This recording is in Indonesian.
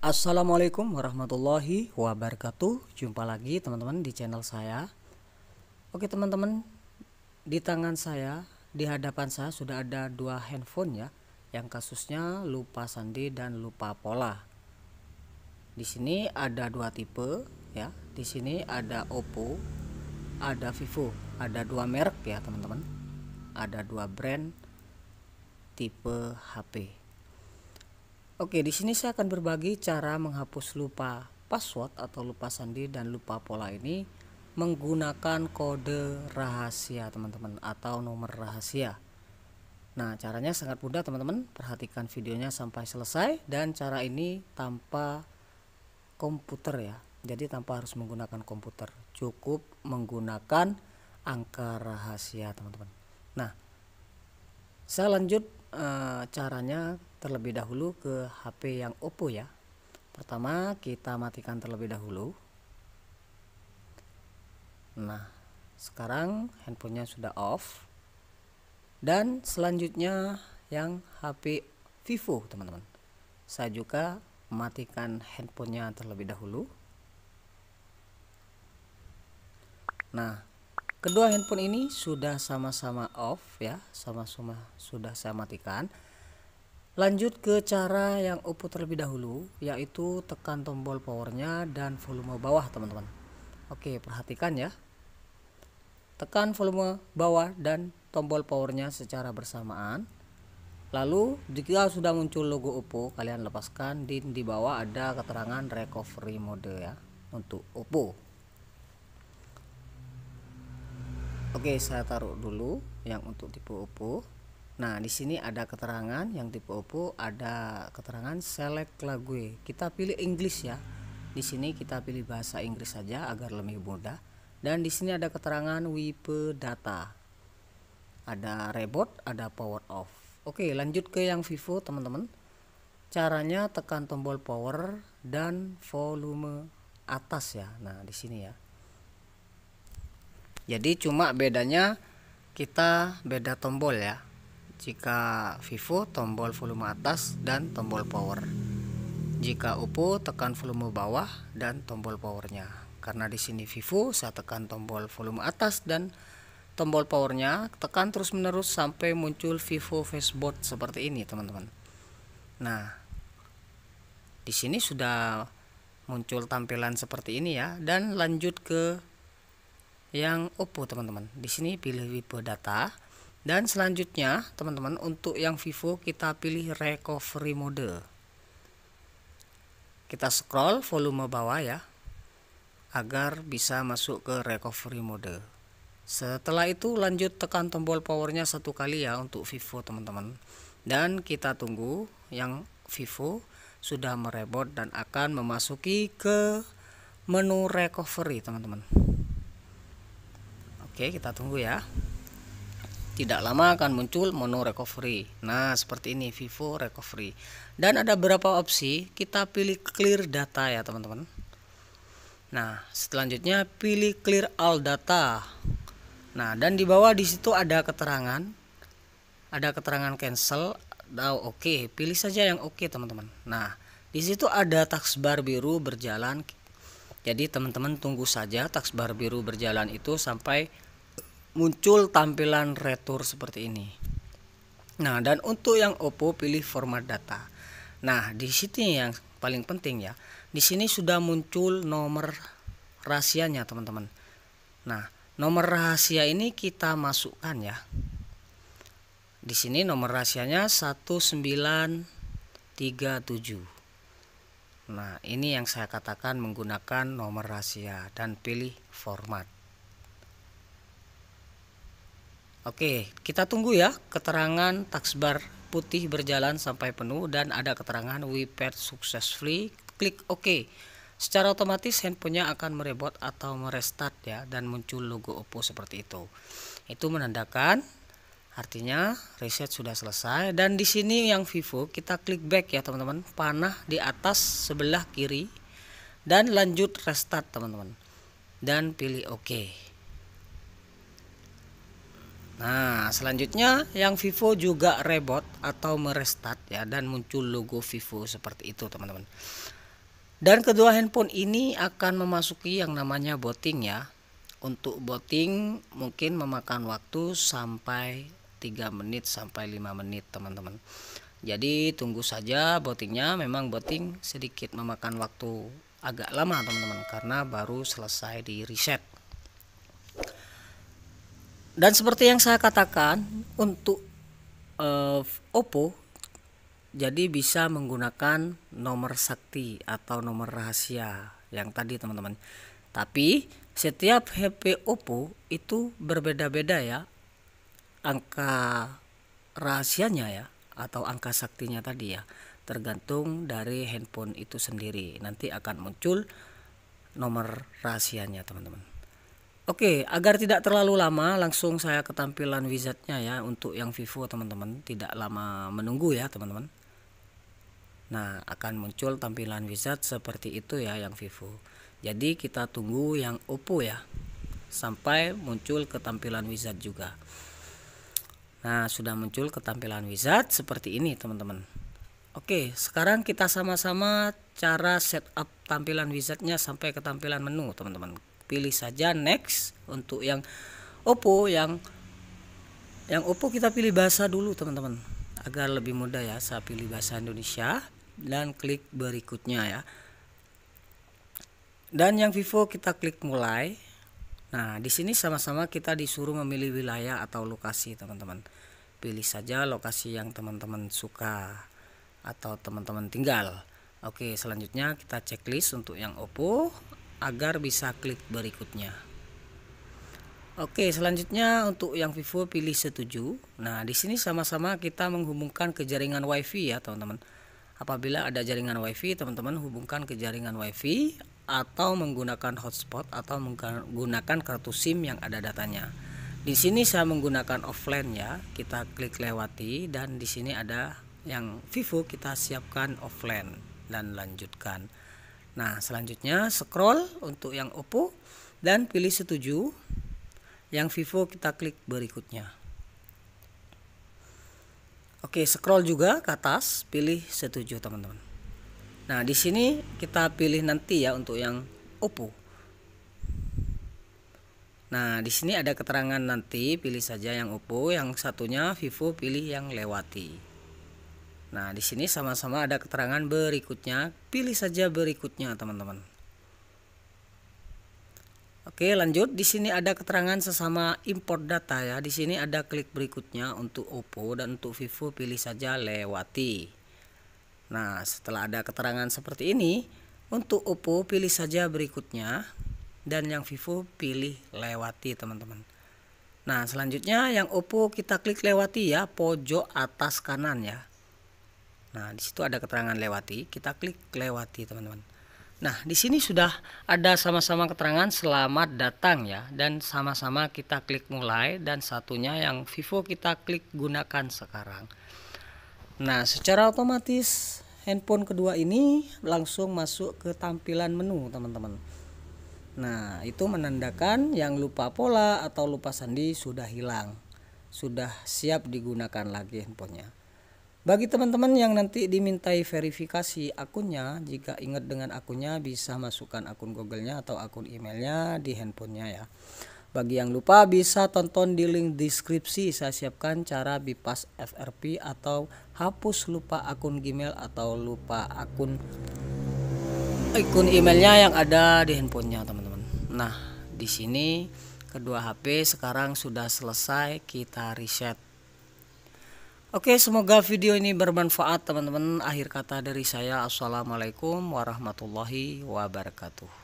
Assalamualaikum warahmatullahi wabarakatuh. Jumpa lagi teman-teman di channel saya. Oke teman-teman Di tangan saya Di hadapan saya sudah ada dua handphone ya. Yang kasusnya lupa sandi dan lupa pola. Di sini ada dua tipe ya. Di sini ada Oppo Ada Vivo. Ada dua merek ya teman-teman. Ada dua brand Tipe HP Oke, di sini saya akan berbagi cara menghapus lupa password atau lupa sandi dan lupa pola ini menggunakan kode rahasia teman-teman atau nomor rahasia. Nah, caranya sangat mudah teman-teman. Perhatikan videonya sampai selesai dan cara ini tanpa komputer ya. Jadi tanpa harus menggunakan komputer. Cukup menggunakan angka rahasia teman-teman. Nah, saya lanjut e, caranya terlebih dahulu ke HP yang Oppo ya. Pertama kita matikan terlebih dahulu. Nah sekarang handphonenya sudah off. Dan selanjutnya yang HP Vivo teman-teman. Saya juga matikan handphonenya terlebih dahulu. Nah kedua handphone ini sudah sama-sama off ya sama-sama sudah saya matikan. Lanjut ke cara yang Oppo terlebih dahulu yaitu tekan tombol powernya dan volume bawah teman-teman. Oke perhatikan ya. Tekan volume bawah dan tombol powernya secara bersamaan. Lalu jika sudah muncul logo Oppo kalian lepaskan di di bawah ada keterangan recovery mode ya untuk Oppo Oke saya taruh dulu yang untuk tipe Oppo Nah, di sini ada keterangan yang tipe Oppo, ada keterangan select lagu. Kita pilih English ya. Di sini kita pilih bahasa Inggris saja agar lebih mudah. Dan di sini ada keterangan wipe data. Ada reboot, ada power off. Oke, lanjut ke yang Vivo, teman-teman. Caranya tekan tombol power dan volume atas ya. Nah, di sini ya. Jadi cuma bedanya kita beda tombol ya jika Vivo tombol volume atas dan tombol power. Jika Oppo tekan volume bawah dan tombol powernya. Karena di sini Vivo saya tekan tombol volume atas dan tombol powernya tekan terus menerus sampai muncul Vivo Faceboard seperti ini teman-teman. Nah, di sini sudah muncul tampilan seperti ini ya dan lanjut ke yang Oppo teman-teman. Di sini pilih wipe data. Dan selanjutnya teman-teman untuk yang Vivo kita pilih recovery mode. Kita scroll volume bawah ya agar bisa masuk ke recovery mode. Setelah itu lanjut tekan tombol powernya satu kali ya untuk Vivo teman-teman. Dan kita tunggu yang Vivo sudah merebot dan akan memasuki ke menu recovery teman-teman oke kita tunggu ya. Tidak lama akan muncul menu recovery. Nah seperti ini Vivo recovery. Dan ada beberapa opsi kita pilih clear data ya teman-teman. Nah selanjutnya pilih clear all data. Nah dan di bawah di situ ada keterangan. Ada keterangan cancel. Oh, oke okay. pilih saja yang oke okay, teman-teman. Nah di situ ada taskbar biru berjalan. Jadi teman-teman tunggu saja taskbar biru berjalan itu sampai muncul tampilan retur seperti ini. Nah, dan untuk yang Oppo pilih format data. Nah, di sini yang paling penting ya. Di sini sudah muncul nomor rahasianya, teman-teman. Nah, nomor rahasia ini kita masukkan ya. Di sini nomor rahasianya 1937. Nah, ini yang saya katakan menggunakan nomor rahasia dan pilih format. Oke, kita tunggu ya keterangan taksbar putih berjalan sampai penuh dan ada keterangan we paired successfully. Klik OK. Secara otomatis handphonenya akan merebot atau merestart ya dan muncul logo Oppo seperti itu. Itu menandakan artinya reset sudah selesai dan di sini yang Vivo kita klik back ya teman-teman. Panah di atas sebelah kiri dan lanjut restart teman-teman. Dan pilih OK. Nah, selanjutnya yang Vivo juga rebot atau merestart ya dan muncul logo Vivo seperti itu, teman-teman. dan kedua handphone ini akan memasuki yang namanya booting ya. Untuk booting mungkin memakan waktu sampai 3 menit sampai 5 menit teman-teman. Jadi tunggu saja bootingnya. Memang booting sedikit memakan waktu agak lama teman-teman karena baru selesai di reset dan seperti yang saya katakan untuk uh, Oppo jadi bisa menggunakan nomor sakti atau nomor rahasia yang tadi teman-teman. Tapi setiap HP Oppo itu berbeda-beda ya. Angka rahasianya ya atau angka saktinya tadi ya. Tergantung dari handphone itu sendiri. Nanti akan muncul nomor rahasianya teman-teman Oke, agar tidak terlalu lama, langsung saya ke tampilan wizardnya ya untuk yang Vivo teman-teman. Tidak lama menunggu ya teman-teman. Nah, akan muncul tampilan wizard seperti itu ya yang Vivo. Jadi kita tunggu yang Oppo ya. Sampai muncul ketampilan wizard juga. Nah, sudah muncul ketampilan wizard seperti ini, teman-teman. Oke, sekarang kita sama-sama cara setup tampilan wizardnya sampai ke tampilan menu, teman-teman. Pilih saja next untuk yang Oppo yang yang Oppo kita pilih bahasa dulu, teman-teman. Agar lebih mudah ya, saya pilih bahasa Indonesia dan klik berikutnya ya. Dan yang Vivo kita klik mulai. Nah di sini sama-sama kita disuruh memilih wilayah atau lokasi teman-teman. Pilih saja lokasi yang teman-teman suka atau teman-teman tinggal. Oke selanjutnya kita checklist untuk yang Oppo agar bisa klik berikutnya Oke, selanjutnya untuk yang Vivo pilih setuju. Nah, di sini sama-sama kita menghubungkan ke jaringan WiFi ya, teman-teman. Apabila ada jaringan WiFi, teman-teman hubungkan ke jaringan WiFi atau menggunakan hotspot atau menggunakan kartu SIM yang ada datanya. Di sini saya menggunakan offline ya. Kita klik lewati dan di sini ada yang Vivo kita siapkan offline dan lanjutkan. Nah, selanjutnya scroll untuk yang Oppo dan pilih setuju. Yang Vivo kita klik berikutnya. Oke, scroll juga ke atas, pilih setuju teman-teman. Nah, di sini kita pilih nanti ya untuk yang Oppo. Nah, di sini ada keterangan nanti, pilih saja yang Oppo, yang satunya Vivo pilih yang lewati. Nah, di sini sama-sama ada keterangan berikutnya, pilih saja berikutnya teman-teman. Oke, lanjut. Di sini ada keterangan sesama import data ya. Di sini ada klik berikutnya untuk Oppo dan untuk Vivo pilih saja lewati. Nah, setelah ada keterangan seperti ini, untuk Oppo pilih saja berikutnya dan yang Vivo pilih lewati, teman-teman. Nah, selanjutnya yang Oppo kita klik lewati ya, pojok atas kanan ya. Nah, di situ ada keterangan lewati, kita klik lewati, teman-teman. Nah, di sini sudah ada sama-sama keterangan selamat datang ya dan sama-sama kita klik mulai dan satunya yang Vivo kita klik gunakan sekarang. Nah, secara otomatis handphone kedua ini langsung masuk ke tampilan menu, teman-teman. Nah, itu menandakan yang lupa pola atau lupa sandi sudah hilang. Sudah siap digunakan lagi handphonenya. Bagi teman-teman yang nanti dimintai verifikasi akunnya, jika ingat dengan akunnya bisa masukkan akun Google-nya atau akun emailnya di handphonenya ya. Bagi yang lupa bisa tonton di link deskripsi saya siapkan cara bypass FRP atau hapus lupa akun Gmail atau lupa akun akun emailnya yang ada di handphonenya teman-teman. Nah di sini kedua HP sekarang sudah selesai kita reset Oke, semoga video ini bermanfaat teman-teman. Akhir kata dari saya, Assalamualaikum warahmatullahi wabarakatuh.